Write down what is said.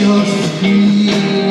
just be